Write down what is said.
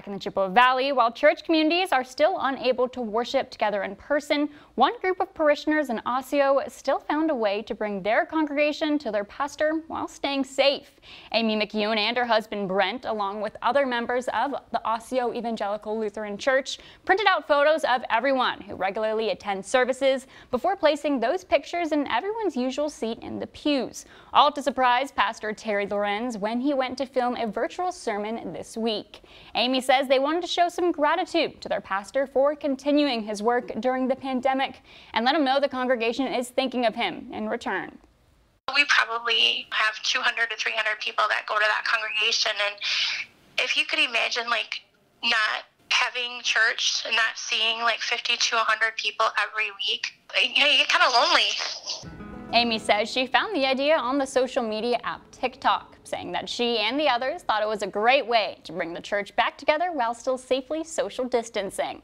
Back in the Chippewa Valley, while church communities are still unable to worship together in person, one group of parishioners in Osseo still found a way to bring their congregation to their pastor while staying safe. Amy McEwen and her husband Brent, along with other members of the Osseo Evangelical Lutheran Church, printed out photos of everyone who regularly attends services before placing those pictures in everyone's usual seat in the pews, all to surprise Pastor Terry Lorenz when he went to film a virtual sermon this week. Amy says they wanted to show some gratitude to their pastor for continuing his work during the pandemic and let him know the congregation is thinking of him in return. We probably have 200 to 300 people that go to that congregation. And if you could imagine, like, not having church and not seeing like 50 to 100 people every week, you know, you get kind of lonely. Amy says she found the idea on the social media app TikTok, saying that she and the others thought it was a great way to bring the church back together while still safely social distancing.